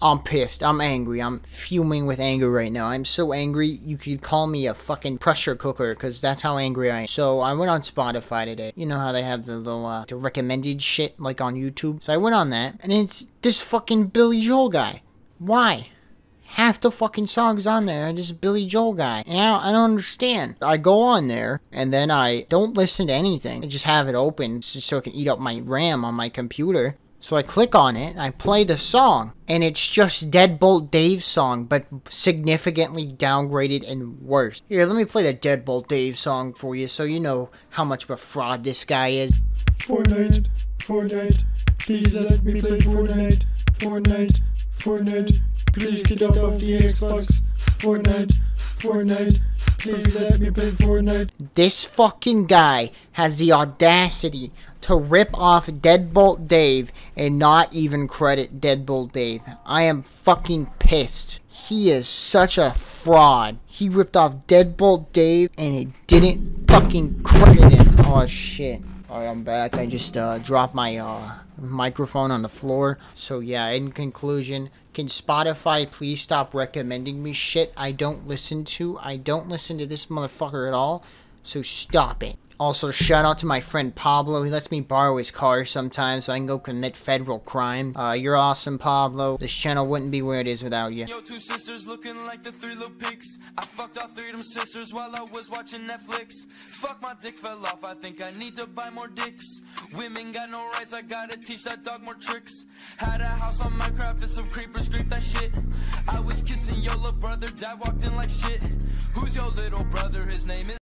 I'm pissed. I'm angry. I'm fuming with anger right now. I'm so angry, you could call me a fucking pressure cooker, because that's how angry I am. So I went on Spotify today. You know how they have the little, uh, the recommended shit, like on YouTube? So I went on that, and it's this fucking Billy Joel guy. Why? half the fucking songs on there are just Billy Joel guy. And I, I don't understand. I go on there and then I don't listen to anything. I just have it open just so it can eat up my RAM on my computer. So I click on it, I play the song, and it's just Deadbolt Dave's song, but significantly downgraded and worse. Here, let me play the Deadbolt Dave song for you so you know how much of a fraud this guy is. Fortnite, Fortnite, please let me play Fortnite, Fortnite, Fortnite, please get off of the Xbox, Fortnite, Fortnite, please let me play Fortnite. This fucking guy has the audacity to rip off Deadbolt Dave and not even credit Deadbolt Dave. I am fucking pissed. He is such a fraud. He ripped off Deadbolt Dave and he didn't fucking credit him. Oh shit. Alright, I'm back. I just uh, dropped my uh, microphone on the floor. So yeah, in conclusion, can Spotify please stop recommending me shit I don't listen to? I don't listen to this motherfucker at all. So stop it. Also, shout out to my friend Pablo. He lets me borrow his car sometimes so I can go commit federal crime. Uh, you're awesome, Pablo. This channel wouldn't be where it is without you. Yo, two sisters looking like the three little pigs. I fucked all three of them sisters while I was watching Netflix. Fuck, my dick fell off. I think I need to buy more dicks. Women got no rights. I gotta teach that dog more tricks. Had a house on Minecraft and some creepers creep that shit. I was kissing your little brother. Dad walked in like shit. Who's your little brother? His name is.